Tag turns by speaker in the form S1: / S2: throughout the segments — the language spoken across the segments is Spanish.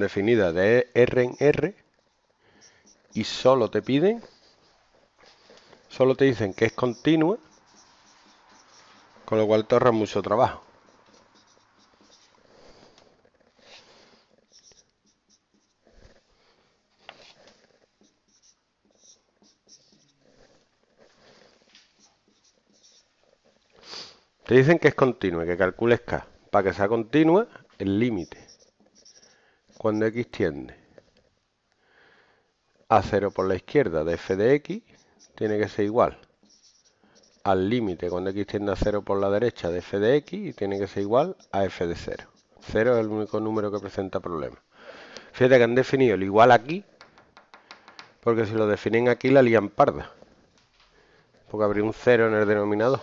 S1: definida de R en R y solo te piden, solo te dicen que es continua, con lo cual te ahorras mucho trabajo. Te dicen que es continua, que calcules K. Para que sea continua, el límite. Cuando X tiende a 0 por la izquierda de f de X, tiene que ser igual al límite cuando X tiende a 0 por la derecha de f de X y tiene que ser igual a f de 0. 0 es el único número que presenta problemas. Fíjate que han definido el igual aquí, porque si lo definen aquí la lían parda. Porque habría un 0 en el denominador.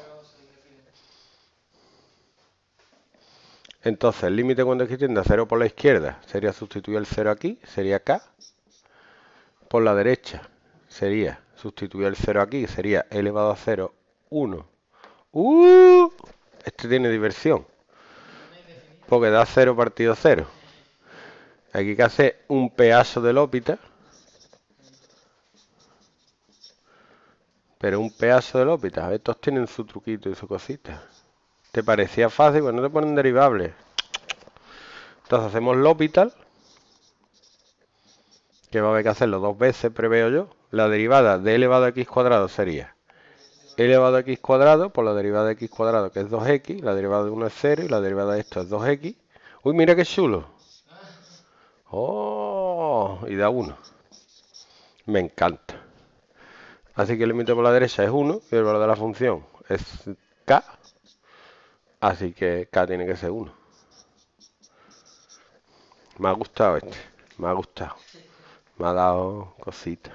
S1: Entonces, el límite cuando x tiende a 0 por la izquierda sería sustituir el 0 aquí, sería k. Por la derecha sería sustituir el 0 aquí, sería elevado a 0, 1. ¡Uh! Este tiene diversión. Porque da 0 partido 0. Aquí que hacer un pedazo del ópita. Pero un pedazo del ópita. Estos tienen su truquito y su cosita. ¿Te parecía fácil? Pues no te ponen derivables. Entonces hacemos L'Hopital, que va a haber que hacerlo dos veces, preveo yo. La derivada de elevado a x cuadrado sería elevado a x cuadrado por la derivada de x cuadrado, que es 2x, la derivada de 1 es 0 y la derivada de esto es 2x. Uy, mira qué chulo. Oh, y da 1. Me encanta. Así que el límite por la derecha es 1 y el valor de la función es k. Así que K tiene que ser 1. Me ha gustado este. Me ha gustado. Me ha dado cositas.